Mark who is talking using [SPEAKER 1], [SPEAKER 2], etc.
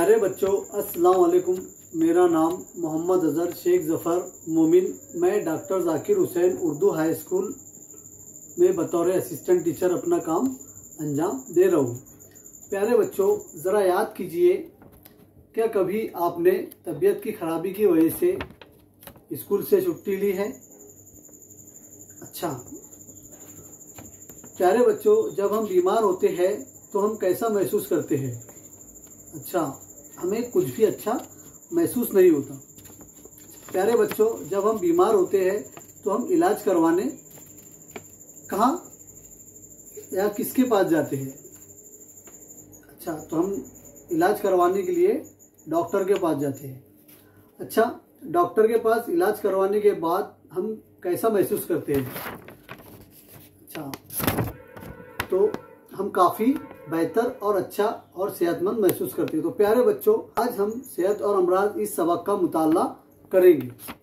[SPEAKER 1] प्यारे बच्चों, अस्सलाम वालेकुम। मेरा नाम मोहम्मद अजहर शेख ज़फ़र मोमिन। मैं doctor Zakir Hussain Urdu high school में बतौर असिस्टेंट टीचर अपना काम अंजाम दे रहा हूँ। प्यारे बच्चों, ज़रा याद कीजिए, क्या कभी आपने तबीयत की खराबी की वजह से स्कूल से छुट्टी ली है? अच्छा। प्यारे बच्चों, जब हम बीमार होते हैं तो हम कैसा महसूस करते हैं? अच्छा। हमें कुछ भी अच्छा महसूस नहीं होता। प्यारे बच्चों, जब हम बीमार होते हैं तो हम इलाज करवाने कहाँ या किसके पास जाते हैं? अच्छा तो हम इलाज करवाने के लिए डॉक्टर के पास जाते हैं। अच्छा डॉक्टर के पास इलाज करवाने के बाद हम कैसा महसूस करते हैं? अच्छा तो हम काफ़ी बेहतर और अच्छा और सेहतमंद महसूस करते हैं। तो प्यारे बच्चों, आज हम सेहत और अमराज इस सबक का मुताला करेंगे।